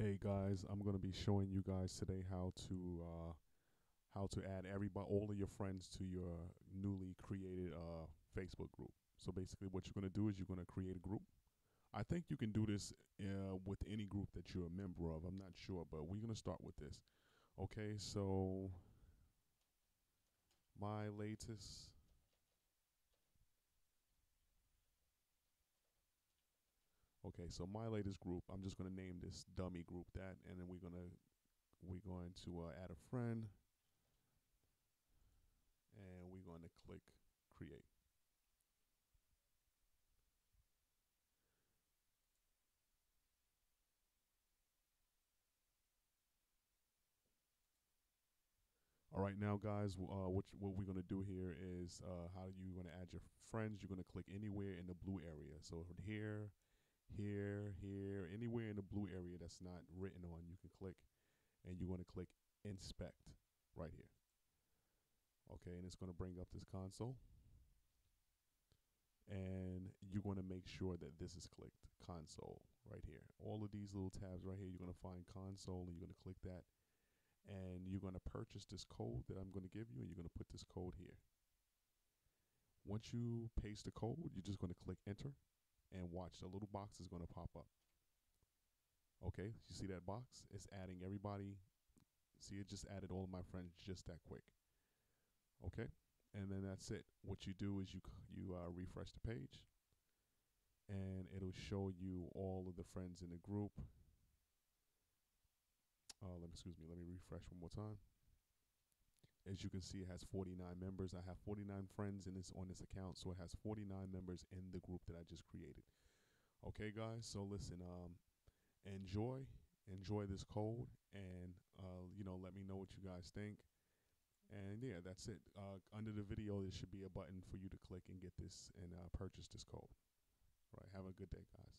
Hey guys, I'm gonna be showing you guys today how to uh, how to add everybody, all of your friends to your newly created uh, Facebook group. So basically, what you're gonna do is you're gonna create a group. I think you can do this uh, with any group that you're a member of. I'm not sure, but we're gonna start with this. Okay, so my latest. Okay, so my latest group, I'm just gonna name this dummy group that, and then we're gonna we're going to uh, add a friend, and we're going to click create. All right, now guys, uh, what what we're gonna do here is uh, how you gonna add your friends. You're gonna click anywhere in the blue area. So here, here, here, anywhere in the blue area that's not written on, you can click, and you're gonna click inspect right here. Okay, and it's gonna bring up this console, and you're gonna make sure that this is clicked console right here. All of these little tabs right here, you're gonna find console, and you're gonna click that and you're going to purchase this code that I'm going to give you and you're going to put this code here. Once you paste the code, you're just going to click enter and watch the little box is going to pop up. Okay, you see that box? It's adding everybody. See, it just added all of my friends just that quick. Okay, and then that's it. What you do is you you uh, refresh the page, and it'll show you all of the friends in the group uh, let me excuse me. Let me refresh one more time. As you can see, it has 49 members. I have 49 friends in this on this account, so it has 49 members in the group that I just created. Okay, guys. So listen, um, enjoy, enjoy this code, and uh, you know, let me know what you guys think. And yeah, that's it. Uh, under the video, there should be a button for you to click and get this and uh, purchase this code. All right. Have a good day, guys.